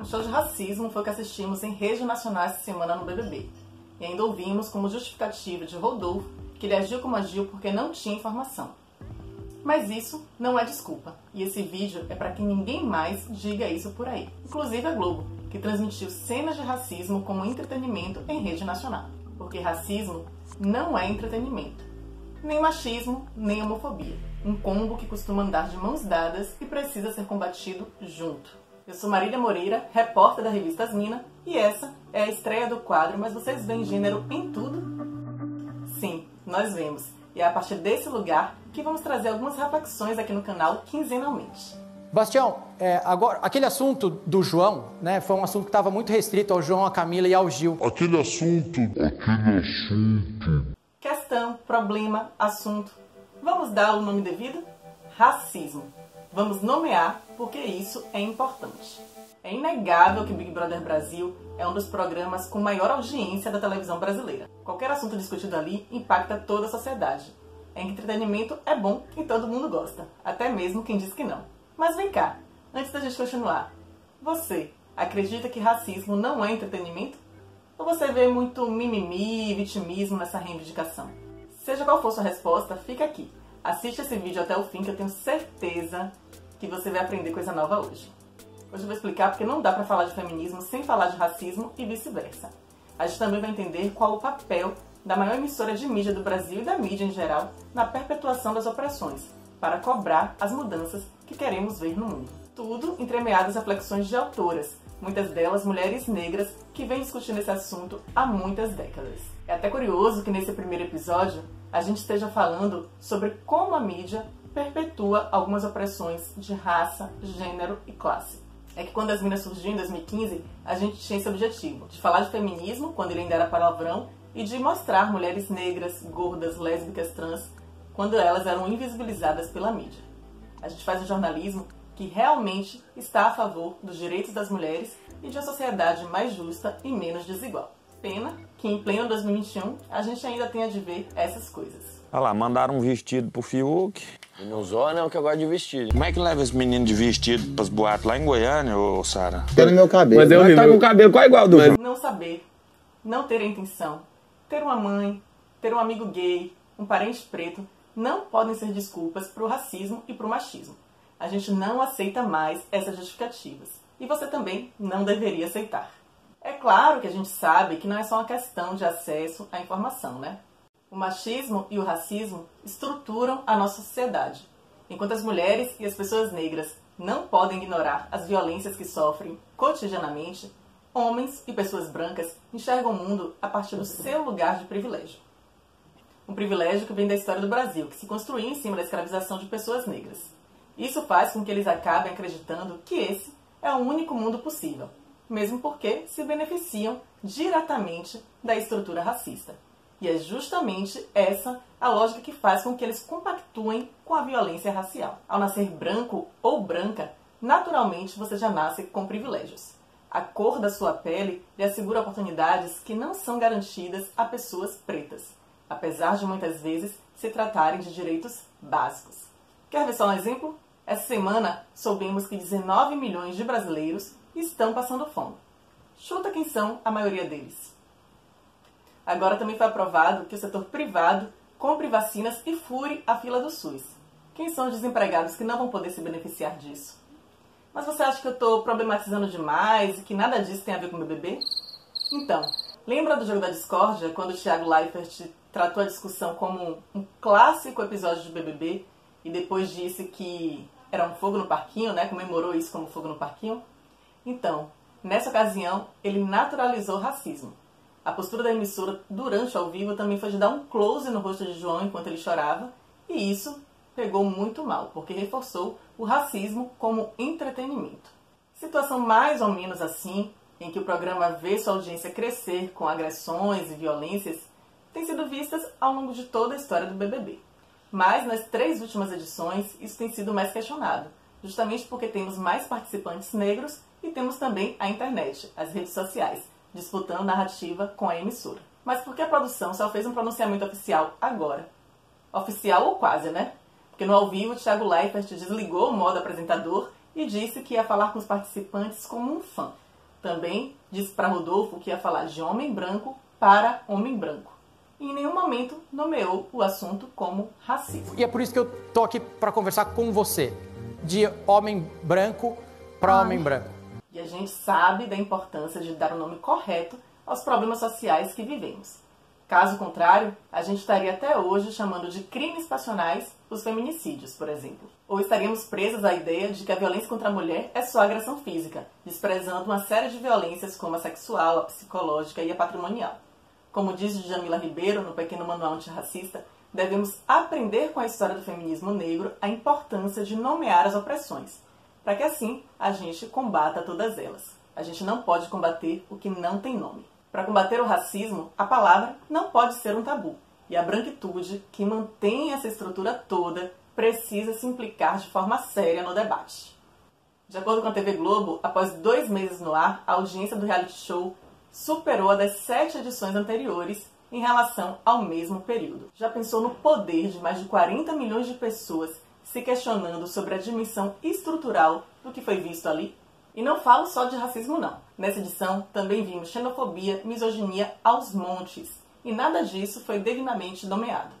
Um show de racismo foi o que assistimos em rede nacional essa semana no BBB. E ainda ouvimos como justificativa de Rodolfo que ele agiu como agiu porque não tinha informação. Mas isso não é desculpa, e esse vídeo é para que ninguém mais diga isso por aí, inclusive a Globo, que transmitiu cenas de racismo como entretenimento em rede nacional. Porque racismo não é entretenimento, nem machismo, nem homofobia. Um combo que costuma andar de mãos dadas e precisa ser combatido junto. Eu sou Marília Moreira, repórter da revista Asmina, e essa é a estreia do quadro Mas Vocês Veem Gênero em Tudo? Sim, nós vemos. E é a partir desse lugar que vamos trazer algumas reflexões aqui no canal quinzenalmente. Bastião, é, agora, aquele assunto do João, né, foi um assunto que estava muito restrito ao João, à Camila e ao Gil. Aquele assunto, aquele assunto. Questão, problema, assunto. Vamos dar o nome devido? Racismo. Vamos nomear porque isso é importante. É inegável que Big Brother Brasil é um dos programas com maior audiência da televisão brasileira. Qualquer assunto discutido ali impacta toda a sociedade. É entretenimento é bom e todo mundo gosta, até mesmo quem diz que não. Mas vem cá, antes da gente continuar, você acredita que racismo não é entretenimento? Ou você vê muito mimimi e vitimismo nessa reivindicação? Seja qual for sua resposta, fica aqui. Assiste esse vídeo até o fim que eu tenho certeza que você vai aprender coisa nova hoje. Hoje eu vou explicar porque não dá para falar de feminismo sem falar de racismo e vice-versa. A gente também vai entender qual o papel da maior emissora de mídia do Brasil e da mídia em geral na perpetuação das opressões, para cobrar as mudanças que queremos ver no mundo. Tudo entremeado às reflexões de autoras, muitas delas mulheres negras que vêm discutindo esse assunto há muitas décadas. É até curioso que nesse primeiro episódio a gente esteja falando sobre como a mídia perpetua algumas opressões de raça, gênero e classe é que quando as minas surgiu em 2015, a gente tinha esse objetivo, de falar de feminismo, quando ele ainda era palavrão, e de mostrar mulheres negras, gordas, lésbicas, trans, quando elas eram invisibilizadas pela mídia. A gente faz um jornalismo que realmente está a favor dos direitos das mulheres e de uma sociedade mais justa e menos desigual. Pena que em pleno 2021 a gente ainda tenha de ver essas coisas. Olha lá, mandaram um vestido pro Fiuk, e não zoa não, que eu gosto de vestir. Como é que leva esse menino de vestido pras boates lá em Goiânia, ô Sara? Pelo meu cabelo. Mas eu Mas tá com o cabelo quase igual do Mas... Não saber, não ter a intenção, ter uma mãe, ter um amigo gay, um parente preto, não podem ser desculpas pro racismo e pro machismo. A gente não aceita mais essas justificativas. E você também não deveria aceitar. É claro que a gente sabe que não é só uma questão de acesso à informação, né? O machismo e o racismo estruturam a nossa sociedade. Enquanto as mulheres e as pessoas negras não podem ignorar as violências que sofrem cotidianamente, homens e pessoas brancas enxergam o mundo a partir do seu lugar de privilégio. Um privilégio que vem da história do Brasil, que se construiu em cima da escravização de pessoas negras. Isso faz com que eles acabem acreditando que esse é o único mundo possível, mesmo porque se beneficiam diretamente da estrutura racista. E é justamente essa a lógica que faz com que eles compactuem com a violência racial. Ao nascer branco ou branca, naturalmente você já nasce com privilégios. A cor da sua pele lhe assegura oportunidades que não são garantidas a pessoas pretas, apesar de muitas vezes se tratarem de direitos básicos. Quer ver só um exemplo? Essa semana soubemos que 19 milhões de brasileiros estão passando fome. Chuta quem são a maioria deles. Agora também foi aprovado que o setor privado compre vacinas e fure a fila do SUS. Quem são os desempregados que não vão poder se beneficiar disso? Mas você acha que eu estou problematizando demais e que nada disso tem a ver com o BBB? Então, lembra do jogo da discórdia, quando o Thiago Leifert tratou a discussão como um clássico episódio de BBB e depois disse que era um fogo no parquinho, né? Comemorou isso como fogo no parquinho? Então, nessa ocasião, ele naturalizou o racismo. A postura da emissora durante ao vivo também foi de dar um close no rosto de João enquanto ele chorava, e isso pegou muito mal, porque reforçou o racismo como entretenimento. Situação mais ou menos assim, em que o programa vê sua audiência crescer com agressões e violências, tem sido vistas ao longo de toda a história do BBB. Mas nas três últimas edições, isso tem sido mais questionado, justamente porque temos mais participantes negros e temos também a internet, as redes sociais, disputando narrativa com a emissora. Mas por que a produção só fez um pronunciamento oficial agora? Oficial ou quase, né? Porque no ao vivo, Thiago Leifert desligou o modo apresentador e disse que ia falar com os participantes como um fã. Também disse para Rodolfo que ia falar de homem branco para homem branco. E em nenhum momento nomeou o assunto como racismo. E é por isso que eu tô aqui para conversar com você, de homem branco para homem branco. E a gente sabe da importância de dar o nome correto aos problemas sociais que vivemos. Caso contrário, a gente estaria até hoje chamando de crimes passionais os feminicídios, por exemplo. Ou estaríamos presos à ideia de que a violência contra a mulher é só agressão física, desprezando uma série de violências como a sexual, a psicológica e a patrimonial. Como diz Jamila Ribeiro no pequeno manual antirracista, devemos aprender com a história do feminismo negro a importância de nomear as opressões, para que assim a gente combata todas elas. A gente não pode combater o que não tem nome. Para combater o racismo, a palavra não pode ser um tabu. E a branquitude, que mantém essa estrutura toda, precisa se implicar de forma séria no debate. De acordo com a TV Globo, após dois meses no ar, a audiência do reality show superou a das sete edições anteriores em relação ao mesmo período. Já pensou no poder de mais de 40 milhões de pessoas se questionando sobre a dimensão estrutural do que foi visto ali? E não falo só de racismo, não. Nessa edição também vimos xenofobia, misoginia aos montes. E nada disso foi devidamente nomeado.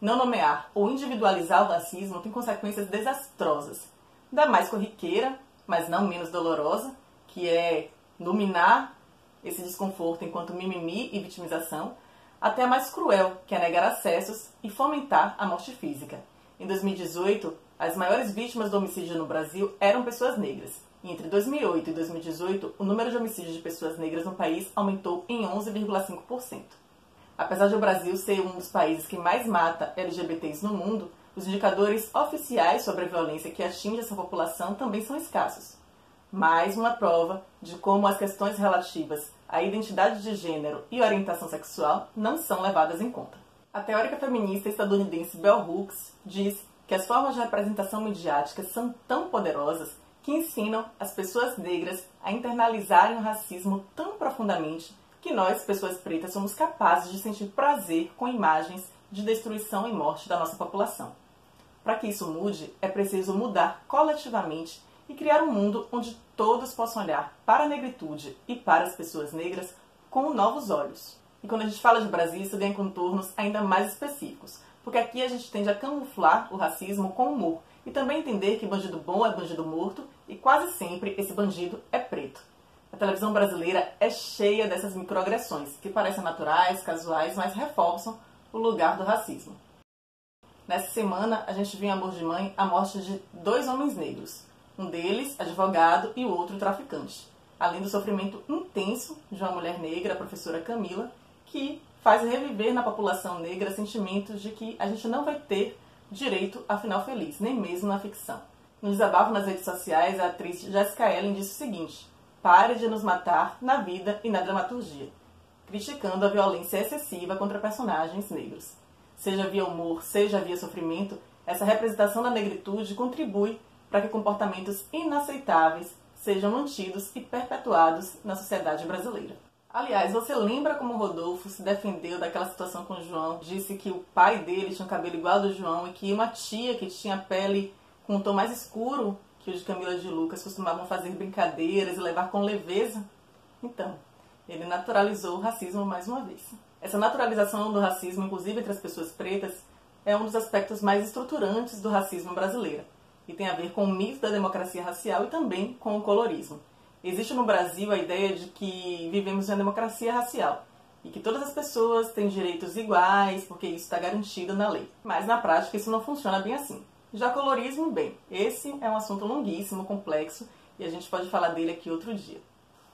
Não nomear ou individualizar o racismo tem consequências desastrosas. Da mais corriqueira, mas não menos dolorosa, que é dominar esse desconforto enquanto mimimi e vitimização, até a mais cruel, que é negar acessos e fomentar a morte física. Em 2018, as maiores vítimas do homicídio no Brasil eram pessoas negras. E entre 2008 e 2018, o número de homicídios de pessoas negras no país aumentou em 11,5%. Apesar de o Brasil ser um dos países que mais mata LGBTs no mundo, os indicadores oficiais sobre a violência que atinge essa população também são escassos. Mais uma prova de como as questões relativas à identidade de gênero e orientação sexual não são levadas em conta. A teórica feminista estadunidense Bell Hooks diz que as formas de representação midiática são tão poderosas que ensinam as pessoas negras a internalizarem o racismo tão profundamente que nós, pessoas pretas, somos capazes de sentir prazer com imagens de destruição e morte da nossa população. Para que isso mude, é preciso mudar coletivamente e criar um mundo onde todos possam olhar para a negritude e para as pessoas negras com novos olhos. E quando a gente fala de Brasil, isso ganha contornos ainda mais específicos, porque aqui a gente tende a camuflar o racismo com humor e também entender que bandido bom é bandido morto e quase sempre esse bandido é preto. A televisão brasileira é cheia dessas microagressões, que parecem naturais, casuais, mas reforçam o lugar do racismo. Nessa semana, a gente viu em Amor de Mãe a morte de dois homens negros, um deles advogado e o outro traficante, além do sofrimento intenso de uma mulher negra, a professora Camila, que faz reviver na população negra sentimentos de que a gente não vai ter direito a final feliz, nem mesmo na ficção. No desabafo nas redes sociais, a atriz Jessica Ellen disse o seguinte: pare de nos matar na vida e na dramaturgia, criticando a violência excessiva contra personagens negros. Seja via humor, seja via sofrimento, essa representação da negritude contribui para que comportamentos inaceitáveis sejam mantidos e perpetuados na sociedade brasileira. Aliás, você lembra como Rodolfo se defendeu daquela situação com o João? Disse que o pai dele tinha um cabelo igual ao do João e que uma tia que tinha pele com um tom mais escuro que o de Camila de Lucas costumavam fazer brincadeiras e levar com leveza. Então, ele naturalizou o racismo mais uma vez. Essa naturalização do racismo, inclusive entre as pessoas pretas, é um dos aspectos mais estruturantes do racismo brasileiro e tem a ver com o mito da democracia racial e também com o colorismo. Existe no Brasil a ideia de que vivemos em uma democracia racial e que todas as pessoas têm direitos iguais porque isso está garantido na lei. Mas na prática isso não funciona bem assim. Já colorismo, bem, esse é um assunto longuíssimo, complexo, e a gente pode falar dele aqui outro dia.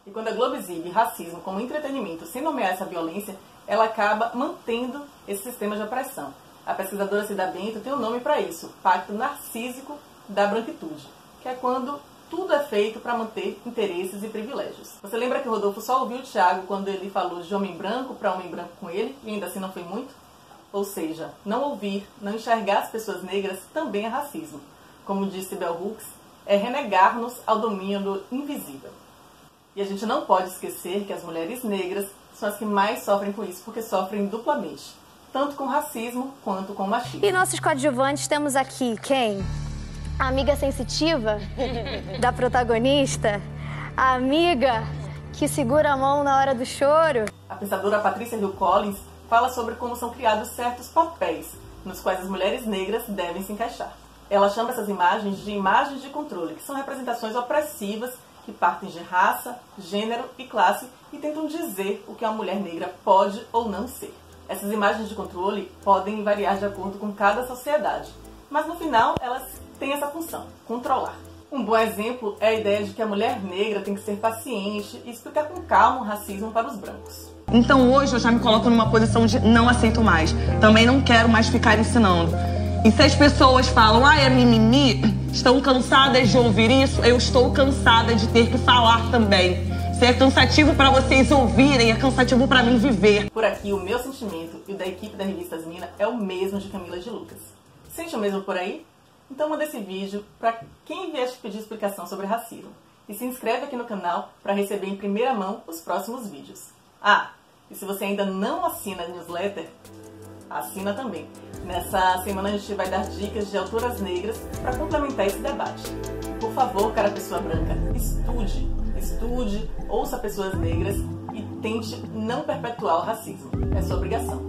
E quando a Globo exibe racismo como entretenimento sem nomear essa violência, ela acaba mantendo esse sistema de opressão. A pesquisadora Cida Bento tem um nome para isso, Pacto Narcísico da Branquitude, que é quando tudo é feito para manter interesses e privilégios. Você lembra que Rodolfo só ouviu o Tiago quando ele falou de homem branco para homem branco com ele, e ainda assim não foi muito? Ou seja, não ouvir, não enxergar as pessoas negras também é racismo. Como disse Bell Hooks, é renegar-nos ao domínio do invisível. E a gente não pode esquecer que as mulheres negras são as que mais sofrem com isso, porque sofrem duplamente, tanto com racismo quanto com machismo. E nossos coadjuvantes temos aqui quem? A amiga sensitiva da protagonista, a amiga que segura a mão na hora do choro. A pensadora Patricia Hill Collins fala sobre como são criados certos papéis nos quais as mulheres negras devem se encaixar. Ela chama essas imagens de imagens de controle, que são representações opressivas que partem de raça, gênero e classe e tentam dizer o que uma mulher negra pode ou não ser. Essas imagens de controle podem variar de acordo com cada sociedade, mas no final elas têm essa função: controlar. Um bom exemplo é a ideia de que a mulher negra tem que ser paciente e explicar com calma o racismo para os brancos. Então hoje eu já me coloco numa posição de não aceito mais. Também não quero mais ficar ensinando. E se as pessoas falam, ah, é mimimi, estão cansadas de ouvir isso, eu estou cansada de ter que falar também. Se é cansativo para vocês ouvirem, é cansativo para mim viver. Por aqui, o meu sentimento e o da equipe da revista Mina é o mesmo de Camila de Lucas. Sente o mesmo por aí? Então manda esse vídeo para quem vier te pedir explicação sobre racismo. E se inscreve aqui no canal para receber em primeira mão os próximos vídeos. Ah, e se você ainda não assina a newsletter, assina também. Nessa semana a gente vai dar dicas de autoras negras para complementar esse debate. Por favor, cara pessoa branca, estude, estude, ouça pessoas negras e tente não perpetuar o racismo. É sua obrigação.